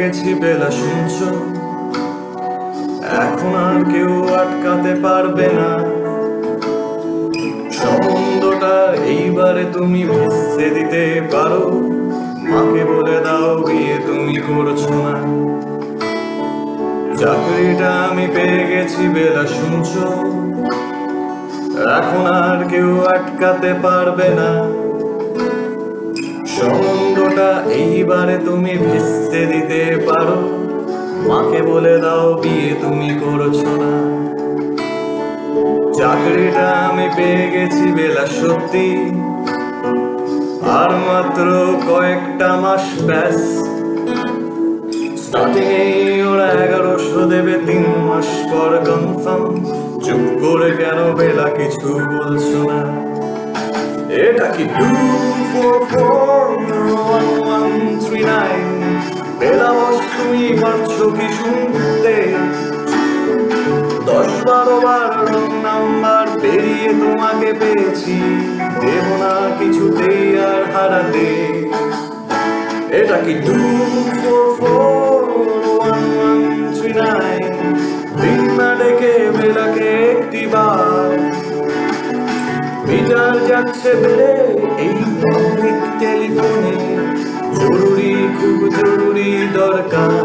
গেছি, বেলা শুনছ? এখন আর কেউ আটকাতে পারবে না। সম্বন্ধটা এইবারে তুমি ভেসে দিতে পারো। মাকে বলে দাও, বিয়ে তুমি করছ না। চাকরিটা আমি পেয়ে গেছি, বেলা শুনছ? এখন আর কেউ আটকাতে পারবে না। এইবারে তুমি ভেস্তে দিতে পারো। মাকে বলে দাও, বিয়ে তুমি করছ না। চাকরিটা আমি পেয়ে গেছি বেলা সত্যি। আর মাত্র কয়েকটা মাস ব্যাস। ওরা এগারোশো দেবে, তিন মাস পর কনফার্ম চুপ করে কেন বেলা কিছু বলছো না? এটা কি two four four one one three nine বেলা বস তুমি পারছ কি শুনতে? দশ বারো বার নাম্বার পেরিয়ে তোমাকে পেয়েছি। দেব না কিছুতেই আর হারাতে। এটা কি two four four one one three nine দিন না ডেকে বেলাকে একটি বার যাচ্ছে বেড়ে এই পাবলিক টেলিফোনে জরুরি খুব জরুরি দরকার।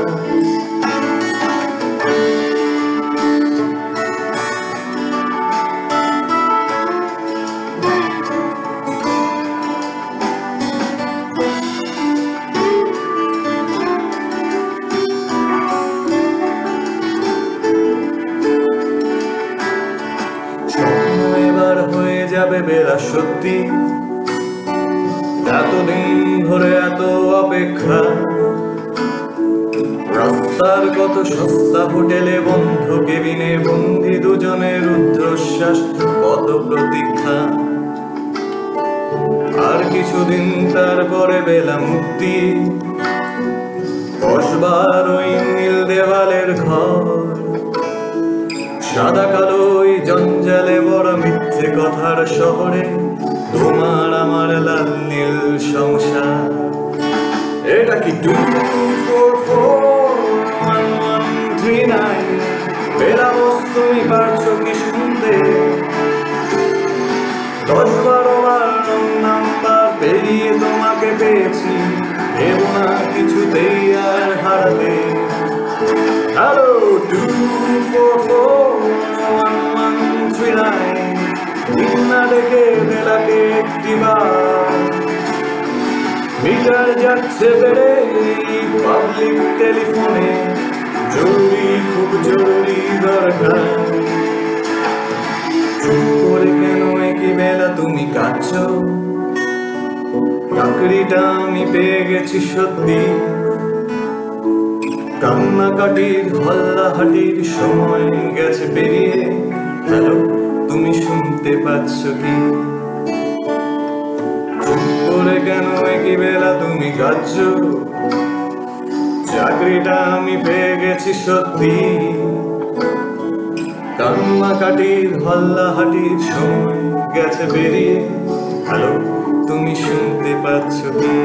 যাবে বেলা সত্যি? এতদিন ধরে এত অপেক্ষা। রাস্তার কত সস্তা হোটেলে বন্ধ, কেবিনে বন্দি দুজনের রুদ্রশ্বাস, কত প্রতীক্ষা। আর কিছুদিন তারপরে বেলা মুক্তি। বসবার ওই নীল দেওয়ালের ঘর, সাদা কথার শহরে তোমার আমার লাল নীল সংসার। এটা কি টু ফোর ফোর তুমি পারছ কি শুনতে। দশ বারো বার পেরিয়ে তোমাকে পেয়েছি। দেব না কিছুতেই আর হারাতে। হ্যালো টু ফোর ফোর না ডেকে মিটার যাচ্ছে বেড়ে পাবলিক টেলিফোনে জরুরি, খুব জরুরি দরকার। তুমি চাকরিটা আমি পেয়ে গেছি সত্যি। কান্নাকাটির, হল্লাহাটির সময় গেছে পেরিয়ে শুনতে পাচ্ছ কি? করে কেন একই বেলা তুমি কাঁদছ? চাকরিটা আমি পেয়ে গেছি সত্যি। কান্নাকাটির, হল্লাহাটির সময় গেছে বেরিয়ে। হ্যালো, তুমি শুনতে পাচ্ছ কি?